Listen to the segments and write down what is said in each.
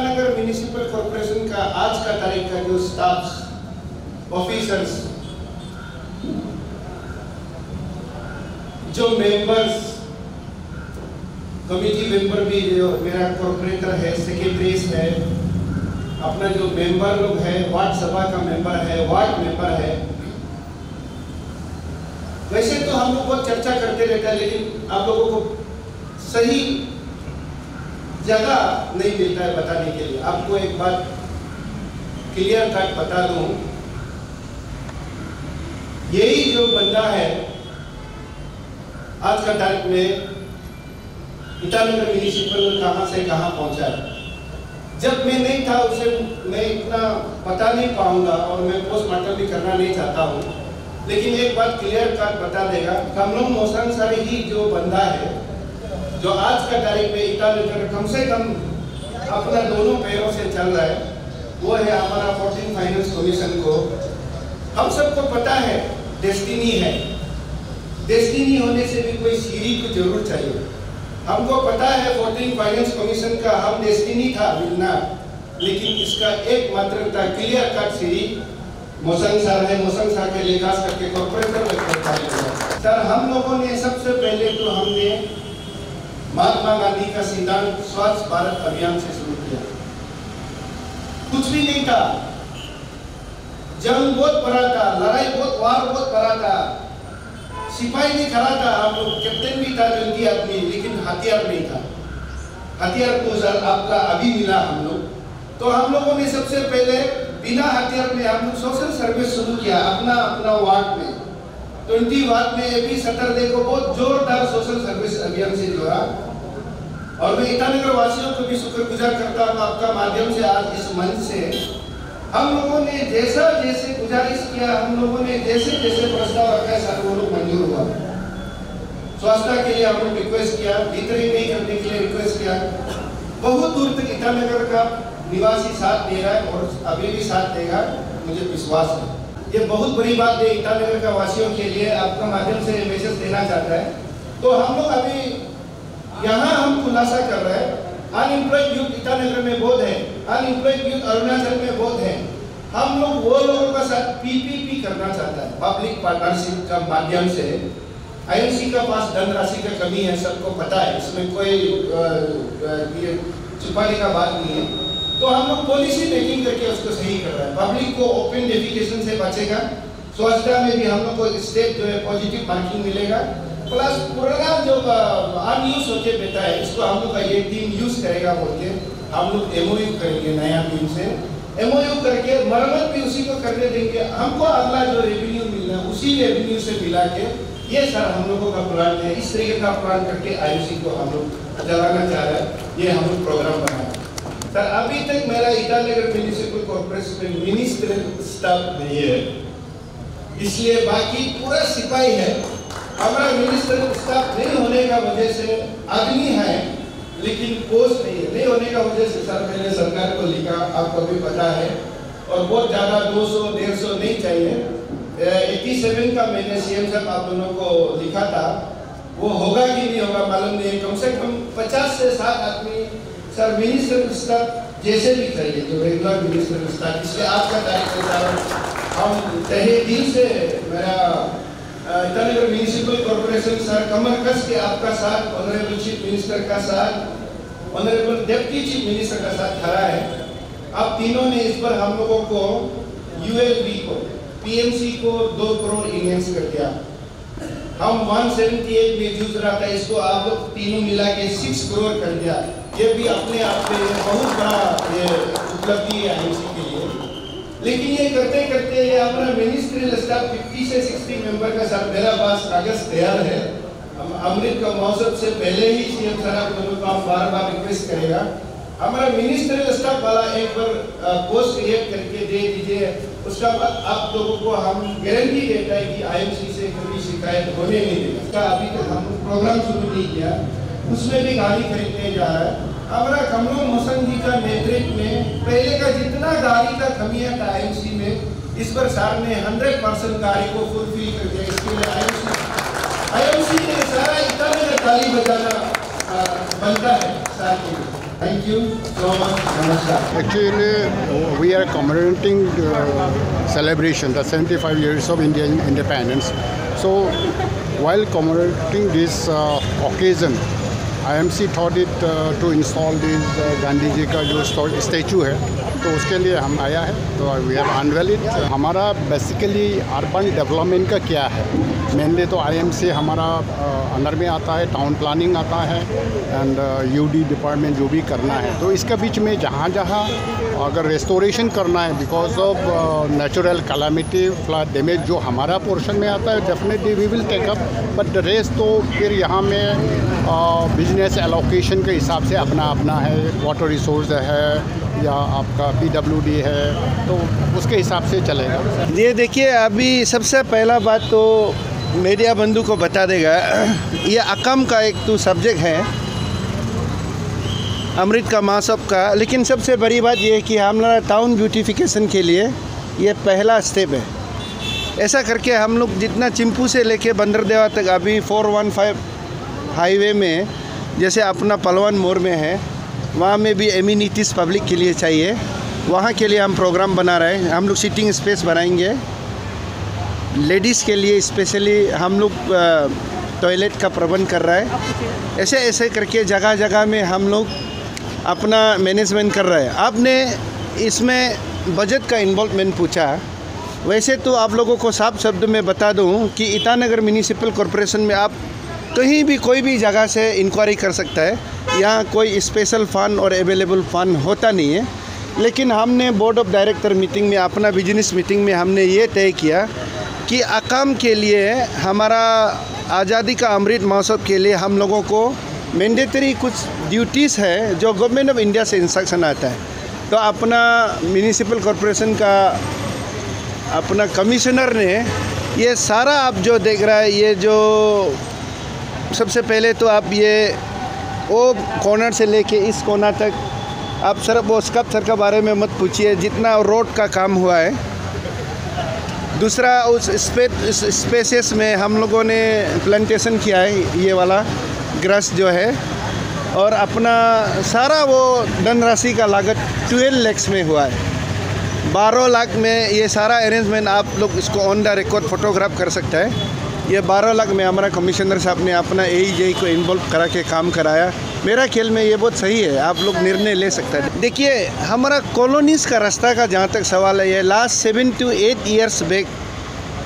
Itanagar municipal corporation का आज का तारीख का जो स्टाफ ऑफिसर्स जो मेंबर्स कमिटी मेंबर भी जो मेरा कॉर्पोरेटर है सेक्रेटरीज है, अपना जो मेंबर लोग है, वार्ड सभा का मेंबर है, वार्ड मेंबर है, वैसे तो हम लोग बहुत चर्चा करते रहते हैं, लेकिन आप लोगों को सही जगह नहीं मिलता है बताने के लिए। आपको एक बात क्लियर कट बता दूँ। यही जो बंदा है, आज का तारीख में ईटानगर म्यूनिसिपल कहाँ से कहाँ पहुँचा है। जब मैं नहीं था, उसे मैं इतना बता नहीं पाऊँगा और मैं पोस्टमार्टम भी करना नहीं चाहता हूँ। लेकिन एक बात क्लियर कट बता देगा कमलों मौसम सर ही जो बंदा है जो आज का तारीख में ईटानगर कम से कम अपना दोनों पैरों से चल रहा है, वो है हमारा फोर्टीन फाइनेंस कमीशन को। हम सबको पता है डेस्टिनी है। डेस्टिनी होने से भी कोई सीढ़ी को ज़रूर चाहिए। हमको पता है फोर्टीन फाइनेंस कमीशन का हम डेस्टिनी था मिलना लेकिन इसका एकमात्र था क्लियर कट सीढ़ी। मोसंग सर है मोसंग सर के लिए खास करके कॉर्पोरेटर सर, हम लोगों ने सबसे पहले तो हमने महात्मा गांधी का सिद्धांत स्वच्छ भारत अभियान से शुरू किया। कुछ भी नहीं था। जंग बहुत बड़ा था, लड़ाई बहुत, वार बहुत बड़ा था। सिपाही भी खड़ा था, हम लोग कैप्टन भी था जल्दी आदमी, लेकिन हथियार नहीं था। हथियार को सर आपका अभी मिला हम लोग। तो हम लोगों ने सबसे पहले बिना हथियार में हम लोग सोशल सर्विस शुरू किया, अपना अपना वार्ड में। ट्वेंटी वार्ड में अभी सैटरडे को बहुत जोरदार सोशल सर्विस अभियान से जोड़ा। और मैं ईटानगर वासियों को भी शुक्रगुजार करता हूँ आपका माध्यम से आज इस मंच से। हम लोगों ने जैसा जैसे गुजारिश किया, हम लोगों ने जैसे जैसे प्रस्ताव रखा है सर वो लोग मंजूर हुआ। स्वास्थ्य के लिए हम लोग रिक्वेस्ट किया वितरण नहीं करने के लिए रिक्वेस्ट किया। बहुत दूर तक ईटानगर का निवासी साथ दे रहा है और अभी भी साथ देगा, मुझे विश्वास है। ये बहुत बड़ी बात है ईटानगर का वासियों के लिए आपका माध्यम से मैसेज देना चाहता है। तो हम लोग अभी यहाँ हम खुलासा कर रहे हैं। अनएम्प्लॉयड यूथ ईटानगर में बहुत है अनएम्प्लॉयड यूथ अरुणाचल में बहुत है। हम लोग वो लोगों का साथ पीपीपी करना चाहता है। पब्लिक पार्टनरशिप का माध्यम से आईएमसी का पास धनराशि का कमी है, सबको पता है। इसमें कोई छुपाने का बात नहीं है। तो हम लोग पॉलिसी मेकिंग करके उसको सही कर रहे हैं। पब्लिक को ओपन डेफिकेशन से बचेगा। स्वच्छता में भी हम लोग को स्टेप जो है पॉजिटिव मार्किंग मिलेगा। प्लस पुराना जो अनयूज होके बेटा है, इसको हम लोग का ये टीम यूज़ करेगा बोल के हम लोग एमओयू करेंगे नया टीम से। एमओयू करके मरम्मत भी उसी को करने देंगे। हमको अगला जो रेवेन्यू मिलना है, उसी रेवेन्यू से मिला के ये सर हम लोगों का प्लान है। इस तरीके का प्लान करके आयुषी को हम लोग चलाना चाह रहे हैं। ये हम लोग प्रोग्राम बनाए सर अभी तक मेरा ईटानगर म्यूनिसिपल कॉर्पोरेशन में मिनिस्ट्रियल स्टाफ नहीं है। इसलिए बाकी पूरा सिपाही है। हमारा मिनिस्ट्रियल स्टाफ नहीं होने का वजह से आदमी है, लेकिन पोस्ट नहीं है। नहीं होने का वजह से सर, मैंने सरकार को लिखा, आपको भी पता है। और बहुत ज़्यादा 200 150 नहीं चाहिए। एट्टी सेवन का मैंने सीएम साहब आप दोनों को लिखा था। वो होगा कि नहीं होगा, मालूम नहीं कम से कम 50 से 60 आदमी सर मिनिस्ट्रियल स्टाफ जैसे भी चाहिए जो रेगुलर मिनिस्ट्रियल स्टाफ इसलिए आज का तारीख हम तहे दिल से मेरा ईटानगर म्यूनिसिपल कॉर्पोरेशन सर, कमर कस के आपका साथ ऑनरेबल चीफ मिनिस्टर का साथ ऑनरेबल डेप्टी चीफ मिनिस्टर का साथ खड़ा है। आप तीनों ने इस पर हम लोगों को यूएलबी को पीएमसी को दो करोड़ इन्वेंस कर दिया। हम 178 में जूझ रहा था, इसको आप लोग तीनों मिला के 6 करोड़ कर दिया। ये भी अपने आप में बहुत बड़ा ये उपलब्धि है आईसी के लिए। लेकिन ये करते करते ये हमारा मिनिस्ट्रियल स्टाफ 50 से 60 मेंबर का साथ मेरा पास कागज़ तैयार है। अमृत का महोत्सव से पहले ही सीएम सर दोनों को हम बार बार रिक्वेस्ट करेगा। हमारा मिनिस्ट्रियल स्टाफ वाला एक बार पोस्ट क्रिएट करके दे दीजिए। उसका बाद आप लोगों को हम गारंटी देता है कि आईएमसी से कोई शिकायत होने नहीं देगा। अभी तक हम प्रोग्राम शुरू नहीं किया। उसमें भी गाड़ी खरीदने जा रहा है। हमारा कमरों मोसन जी का नेतृत्व में पहले का जितना गाड़ी का कमियाँ था आईएमसी में इस पर सर ने 100 परसेंट गाड़ी को फुलफिल कर दिया इसके लिए आईएमसी आईएमसी ने सारा इतना मेरा ताली बजाना बनता है सर के लिए Thank you so much. Namaskar. Actually, we are commemorating the celebration, the 75 years of Indian independence. So, while commemorating this uh, occasion, It uh, to install this uh, Gandhi ji का जो स्टैचू है तो उसके लिए हम आया है तो वी हैव अनवेल इट हमारा बेसिकली अर्बन डेवलपमेंट का क्या है? मेनली तो आईएमसी हमारा अंडर में आता है टाउन प्लानिंग आता है एंड यूडी डिपार्टमेंट जो भी करना है तो इसके बीच में जहाँ जहाँ अगर रेस्टोरेशन करना है because of natural calamity flood damage जो हमारा पोर्शन में आता है definitely we will take up but rest तो फिर यहाँ में बिज़नेस एलोकेशन के हिसाब से अपना अपना है। वाटर रिसोर्स है, या आपका पीडब्ल्यूडी है तो उसके हिसाब से चलेगा। ये देखिए, अभी सबसे पहला बात तो मीडिया बंधु को बता देगा। ये अकम का एक तो सब्जेक्ट है। अमृत का महासब का लेकिन सबसे बड़ी बात यह है कि हमारा टाउन ब्यूटिफिकेशन के लिए ये पहला स्टेप है। ऐसा करके हम लोग जितना चिंपू से लेके बंदरदेवा तक अभी 415 हाईवे में, जैसे अपना पलवन मोड़ में है, वहाँ में भी एम्यूनिटीज़ पब्लिक के लिए चाहिए। वहाँ के लिए हम प्रोग्राम बना रहे हैं। हम लोग सीटिंग स्पेस बनाएँगे। लेडीज़ के लिए स्पेशली हम लोग टॉयलेट का प्रबंध कर रहा है। ऐसे ऐसे करके जगह जगह में हम लोग अपना मैनेजमेंट कर रहा है। आपने इसमें बजट का इन्वॉल्वमेंट पूछा। वैसे तो आप लोगों को साफ़ शब्द में बता दूँ कि ईटानगर म्यूनिसिपल कॉरपोरेशन में आप कहीं भी, कोई भी जगह से इंक्वायरी कर सकता है। यहाँ कोई स्पेशल फ़ंड और अवेलेबल फ़ंड होता नहीं है। लेकिन हमने बोर्ड ऑफ़ डायरेक्टर मीटिंग में, अपना बिज़नेस मीटिंग में हमने ये तय किया कि अकाम के लिए हमारा आज़ादी का अमृत महोत्सव के लिए हम लोगों को मैंडेटरी कुछ ड्यूटीज़ है जो गवर्नमेंट ऑफ़ इंडिया से इंस्ट्रक्शन आता है। तो अपना म्यूनिसिपल कॉरपोरेशन का अपना कमिश्नर ने ये सारा आप जो देख रहा है, ये जो सबसे पहले तो आप ये वो कॉर्नर से लेके इस कोना तक आप सर, वो स्कल्पचर के बारे में मत पूछिए, जितना रोड का काम हुआ है। दूसरा उस स्पेस स्पेसेस में हम लोगों ने प्लांटेशन किया है, ये वाला। ग्रास जो है और अपना सारा वो धनराशि का लागत ट्वेल्व लैक्स में हुआ है। बारह लाख में ये सारा अरेंजमेंट आप लोग इसको ऑन द रिकॉर्ड फोटोग्राफ कर सकता है। ये बारह लाख में हमारा कमिश्नर साहब ने अपना ए जे को इन्वॉल्व करा के काम कराया। मेरा ख्याल में ये बहुत सही है, आप लोग निर्णय ले सकते हैं। देखिए, हमारा कॉलोनीज़ का रास्ता का जहाँ तक सवाल है, ये last seven to eight years back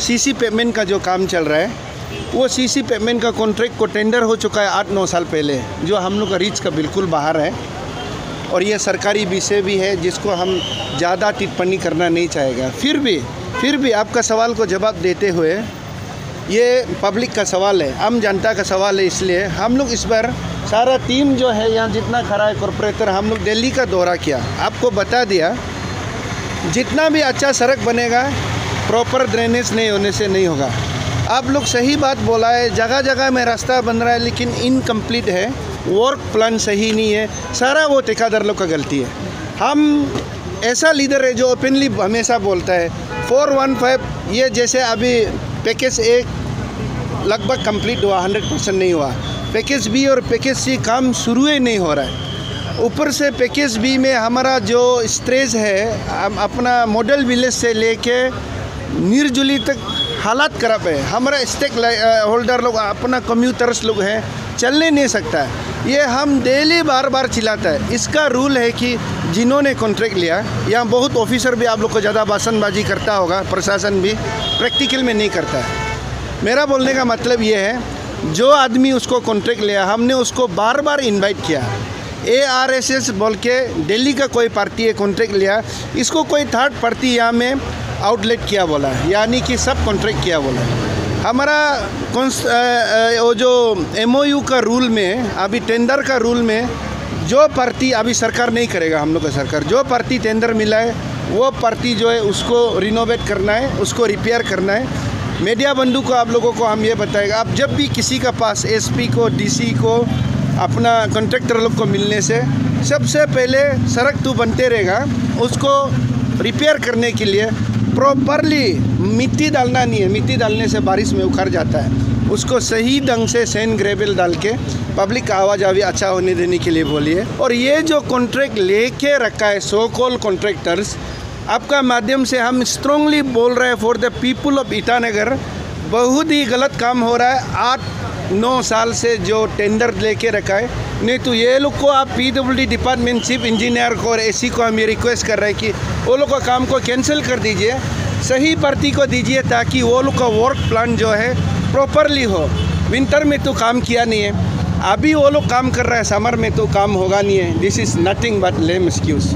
CC payment का जो काम चल रहा है वो सीसी पेमेंट का कॉन्ट्रैक्ट को टेंडर हो चुका है आठ नौ साल पहले, जो हम लोग का रीच का बिल्कुल बाहर है। और ये सरकारी विषय भी है, जिसको हम ज़्यादा टिप्पणी करना नहीं चाहेगा। फिर भी फिर भी आपका सवाल को जवाब देते हुए ये पब्लिक का सवाल है, आम जनता का सवाल है इसलिए हम लोग इस बार सारा टीम जो है, यहाँ जितना खड़ा है कॉरपोरेटर हम लोग दिल्ली का दौरा किया। आपको बता दिया, जितना भी अच्छा सड़क बनेगा प्रॉपर ड्रेनेज नहीं होने से नहीं होगा। आप लोग सही बात बोला है जगह जगह में रास्ता बन रहा है, लेकिन इनकम्प्लीट है। वर्क प्लान सही नहीं है। सारा वो ठेकादार लोग का गलती है। हम ऐसा लीडर है जो ओपनली हमेशा बोलता है फोर वन फाइव ये जैसे अभी पैकेज एक लगभग कंप्लीट हुआ हंड्रेड परसेंट नहीं हुआ। पैकेज बी और पैकेज सी काम शुरू ही नहीं हो रहा है। ऊपर से पैकेज बी में हमारा जो स्ट्रेज है, हम अपना मॉडल विलेज से लेके निर्जुली तक हालात खराब है। हमारा स्टेक होल्डर लोग, अपना कम्यूटर्स लोग हैं, चलने नहीं सकता है। ये हम डेली बार बार चिल्लाता है। इसका रूल है कि जिन्होंने कॉन्ट्रैक्ट लिया यहाँ बहुत ऑफिसर भी आप लोग को ज़्यादा भाषणबाजी करता होगा, प्रशासन भी प्रैक्टिकल में नहीं करता है। मेरा बोलने का मतलब ये है, जो आदमी उसको कॉन्ट्रैक्ट लिया, हमने उसको बार बार इनवाइट किया। ए आर एस एस बोल के दिल्ली का कोई पार्टी है कॉन्ट्रैक्ट लिया, इसको कोई थर्ड पार्टी यहाँ में आउटलेट किया बोला है, यानी कि सब कॉन्ट्रैक्ट किया बोला है। हमारा वो जो एमओयू का रूल में, अभी टेंडर का रूल में, जो पार्टी अभी सरकार नहीं करेगा, हम लोग का सरकार, जो पार्टी टेंडर मिला है, वो पार्टी जो है, उसको रिनोवेट करना है, उसको रिपेयर करना है। मीडिया बंधु को, आप लोगों को हम ये बताएगा, आप जब भी किसी का पास एसपी को डीसी को, अपना कॉन्ट्रैक्टर लोग को मिलने से, सबसे पहले सड़क तो बनते रहेगा, उसको रिपेयर करने के लिए प्रॉपरली मिट्टी डालना नहीं है। मिट्टी डालने से बारिश में उखड़ जाता है। उसको सही ढंग से सैन ग्रेवल डाल के पब्लिक का आवाज़ अभी अच्छा होने देने के लिए बोलिए। और ये जो कॉन्ट्रैक्ट लेके रखा है सो कॉल कॉन्ट्रैक्टर्स आपका माध्यम से हम स्ट्रांगली बोल रहे हैं for the people of Itanagar बहुत ही गलत काम हो रहा है। आठ नौ साल से जो टेंडर लेके रखा है। नहीं तो ये लोग को आप P W D department chief engineer को और एसी को हम ये रिक्वेस्ट कर रहे हैं कि वो लोग का काम को कैंसिल कर दीजिए, सही भर्ती को दीजिए ताकि वो लोग का वर्क प्लान जो है प्रॉपरली हो। विंटर में तो काम किया नहीं है। अभी वो लोग काम कर रहे हैं समर में तो काम होगा नहीं है। This is nothing but lame excuse